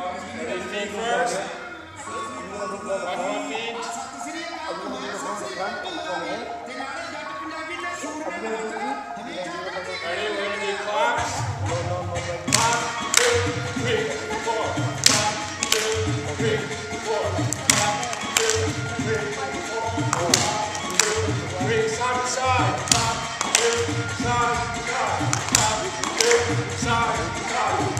Ready, feet first. Watch my feet. Ready, we're gonna do claps. One, two, three, four. One, two, three, four. One, two, three, four. One, two, three. Side to side. One, two, side to side. One, two, side to side.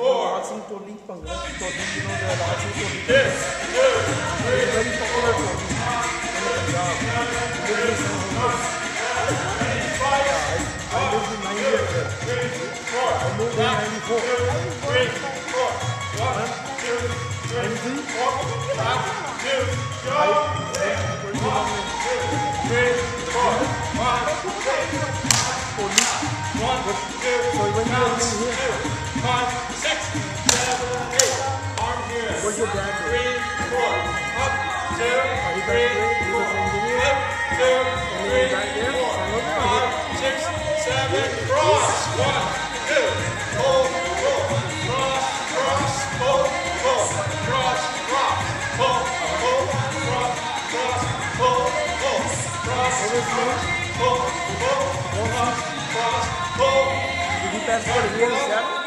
Four. Sem torninho de panela. Torninho de não verdade. Sem torninho de panela. Ele vai me procurar aqui. Ele vai me procurar aqui. I live in my year. I moved in Three, four. Up, two, three, engineer. Up, two, three, four, five, six, seven, cross. One, two, pull, pull, cross, cross, pull, pull, cross, cross, pull, pull, cross, cross, pull, pull, cross, cross, pull, pull, cross, cross, pull. Did he pass year in